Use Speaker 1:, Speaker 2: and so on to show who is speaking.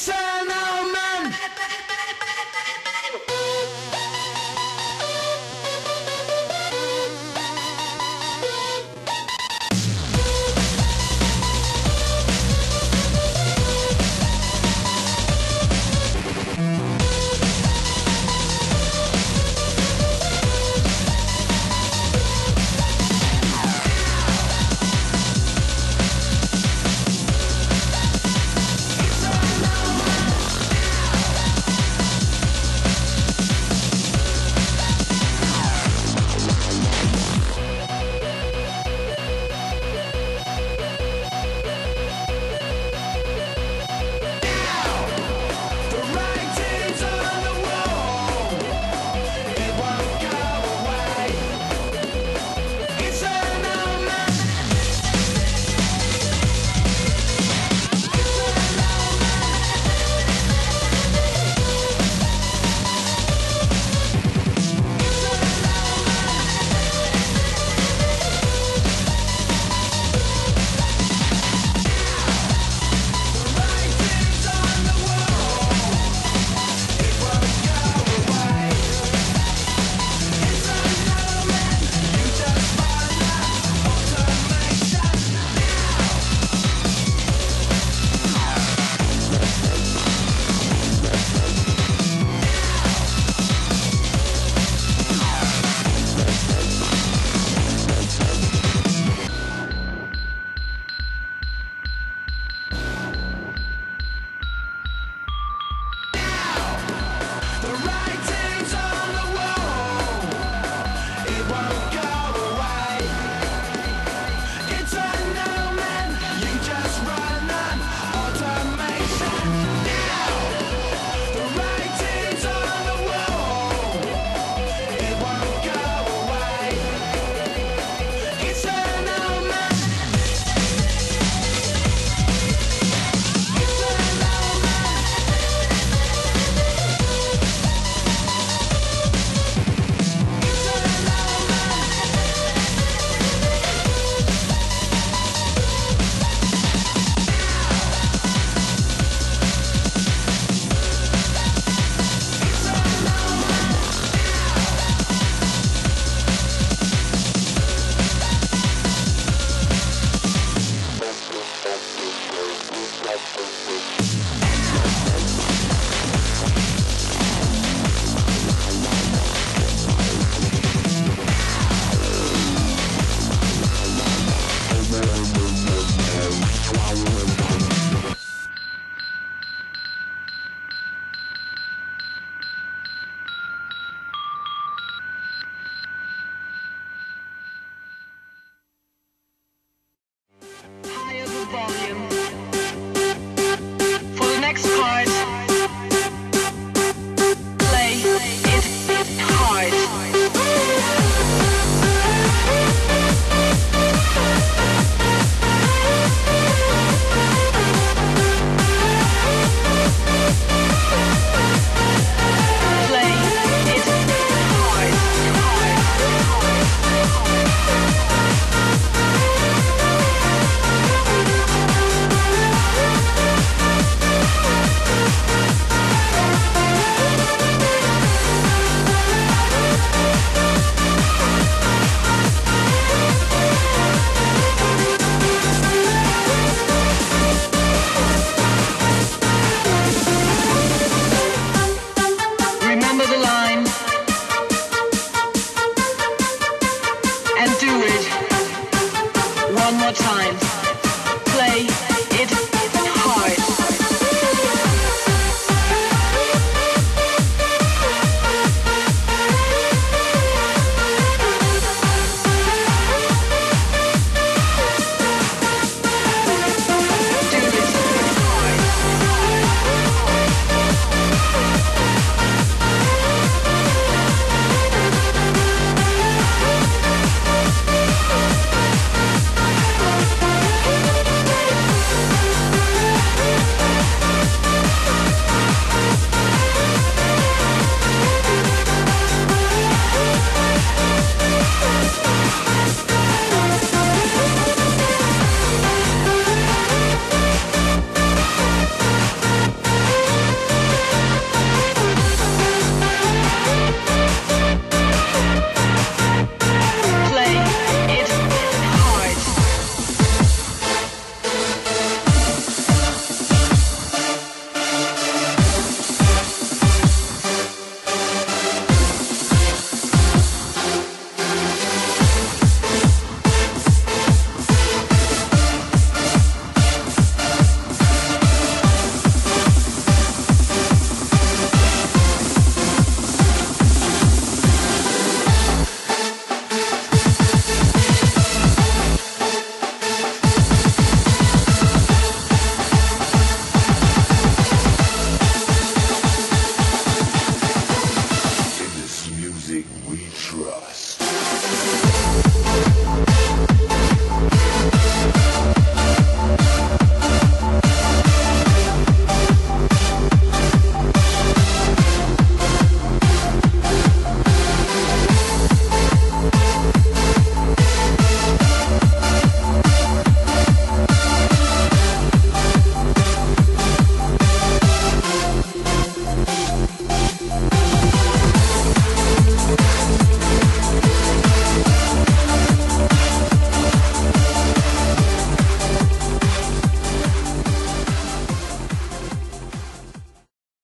Speaker 1: It's